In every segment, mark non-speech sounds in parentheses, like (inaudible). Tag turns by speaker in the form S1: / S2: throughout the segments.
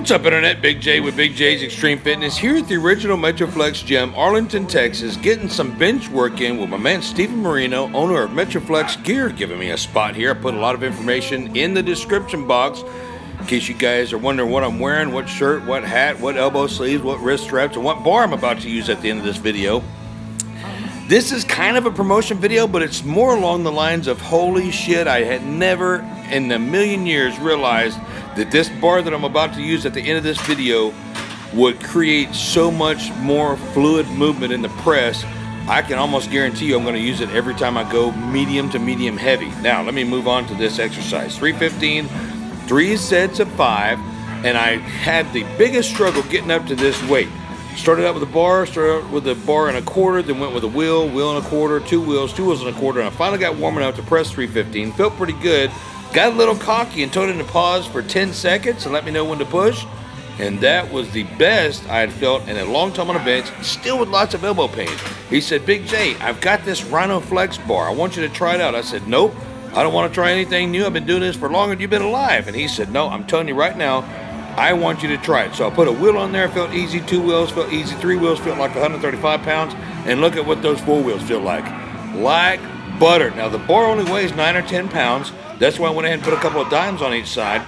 S1: What's up, Internet? Big J with Big J's Extreme Fitness here at the original Metroflex Gym, Arlington, Texas, getting some bench work in with my man Stephen Marino, owner of Metroflex Gear, giving me a spot here. I put a lot of information in the description box in case you guys are wondering what I'm wearing, what shirt, what hat, what elbow sleeves, what wrist straps, and what bar I'm about to use at the end of this video. This is kind of a promotion video, but it's more along the lines of holy shit, I had never in a million years realized that this bar that I'm about to use at the end of this video would create so much more fluid movement in the press. I can almost guarantee you I'm going to use it every time I go medium to medium heavy. Now, let me move on to this exercise. 315, three sets of five, and I had the biggest struggle getting up to this weight. Started out with a bar, started out with a bar and a quarter, then went with a wheel, wheel and a quarter, two wheels, two wheels and a quarter, and I finally got warm enough to press 315. Felt pretty good. Got a little cocky and told him to pause for 10 seconds and let me know when to push. And that was the best I had felt in a long time on a bench, still with lots of elbow pain. He said, Big J, I've got this Rhino Flex bar. I want you to try it out. I said, Nope, I don't want to try anything new. I've been doing this for longer than you've been alive. And he said, No, I'm telling you right now, I want you to try it. So I put a wheel on there, felt easy. Two wheels felt easy. Three wheels felt like 135 pounds. And look at what those four wheels feel like. Like butter. Now the bar only weighs nine or 10 pounds. That's why I went ahead and put a couple of dimes on each side.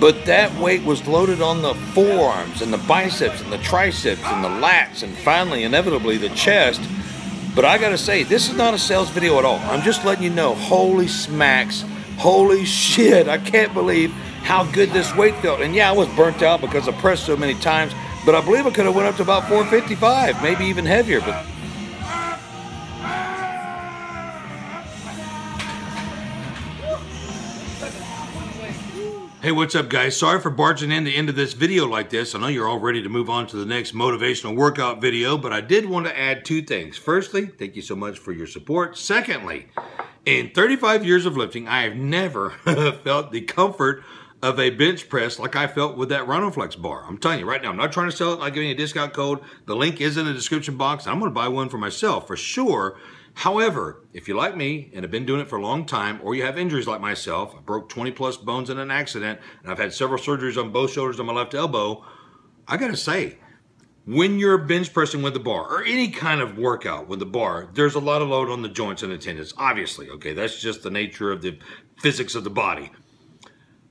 S1: But that weight was loaded on the forearms and the biceps and the triceps and the lats and finally, inevitably, the chest. But I gotta say, this is not a sales video at all. I'm just letting you know, holy smacks, holy shit, I can't believe how good this weight felt. And yeah, I was burnt out because I pressed so many times, but I believe I could have went up to about 455, maybe even heavier. But Hey, what's up, guys? Sorry for barging in the end of this video like this. I know you're all ready to move on to the next motivational workout video, but I did want to add two things. Firstly, thank you so much for your support. Secondly, in 35 years of lifting, I have never (laughs) felt the comfort of a bench press like I felt with that Rhinoflex bar. I'm telling you right now, I'm not trying to sell it, I'm giving you a discount code. The link is in the description box. I'm going to buy one for myself for sure However, if you like me and have been doing it for a long time, or you have injuries like myself, I broke 20 plus bones in an accident, and I've had several surgeries on both shoulders on my left elbow, I gotta say, when you're bench pressing with the bar, or any kind of workout with the bar, there's a lot of load on the joints and the tendons, obviously, okay? That's just the nature of the physics of the body.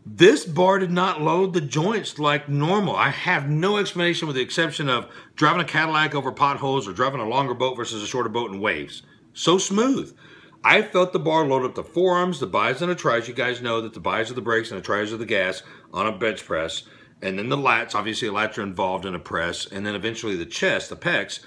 S1: This bar did not load the joints like normal. I have no explanation with the exception of driving a Cadillac over potholes or driving a longer boat versus a shorter boat in waves. So smooth. I felt the bar load up the forearms, the bis and the tris. You guys know that the bis are the brakes and the tris are the gas on a bench press. And then the lats, obviously the lats are involved in a press. And then eventually the chest, the pecs.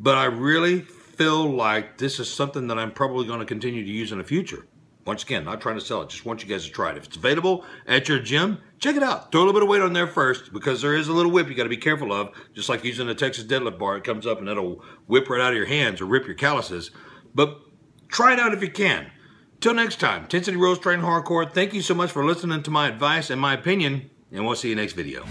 S1: But I really feel like this is something that I'm probably going to continue to use in the future. Once again, not trying to sell it, just want you guys to try it. If it's available at your gym, check it out. Throw a little bit of weight on there first because there is a little whip you got to be careful of. Just like using a Texas deadlift bar, it comes up and that'll whip right out of your hands or rip your calluses. But try it out if you can. Till next time, Tensity Rose Train Hardcore, thank you so much for listening to my advice and my opinion, and we'll see you next video.